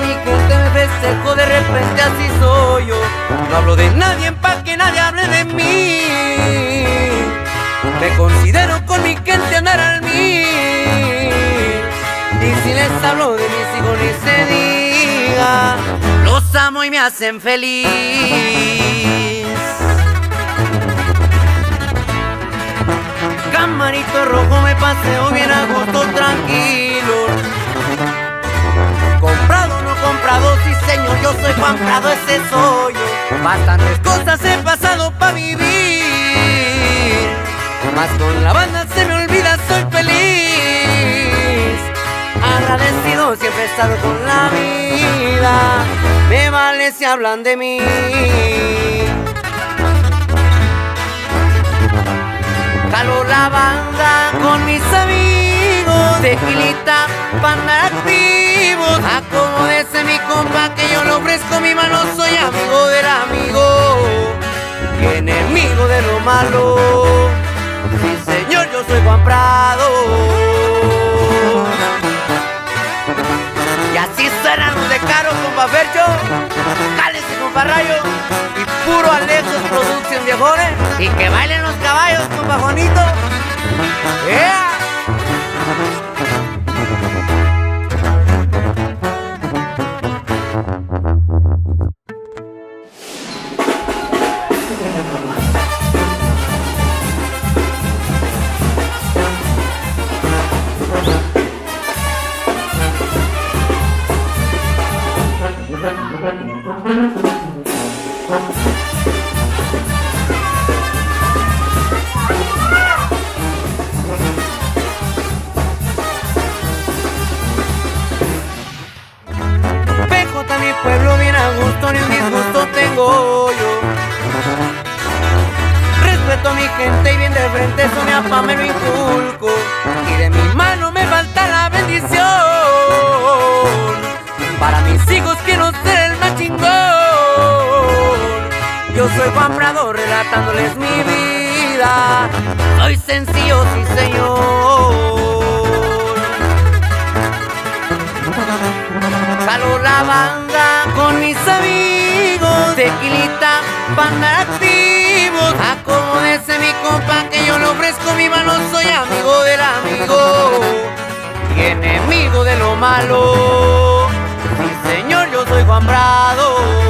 Mi gente me festejo, de repente así soy yo. No hablo de nadie pa' que nadie hable de mí. Me considero con mi gente andar al mí. Y si les hablo de mis hijos ni se diga, los amo y me hacen feliz. Juan Prado, ese soy yo. Bastantes cosas he pasado pa' vivir. Más con la banda se me olvida, soy feliz. Agradecido siempre he estado con la vida. Me vale si hablan de mí. Jalo la banda con mis amigos Tequilita para activos Acomódese mi Y así suenan los de caro, compa Fercho. Cálese, compa Rayo. Y puro Alexos Producción, viejones Y que bailen los caballos, compa Juanito. ¡Yeah! Respeto a mi gente y bien de frente, mi me lo inculco. Y de mi mano hijos quiero ser el más chingón. Yo soy Juan Prado relatándoles mi vida. Soy sencillo, sí señor. Jalo la banda con mis amigos Tequilita, banda activos Acomódese mi compa que yo le ofrezco mi mano Soy amigo del amigo Y enemigo de lo malo alfambrado.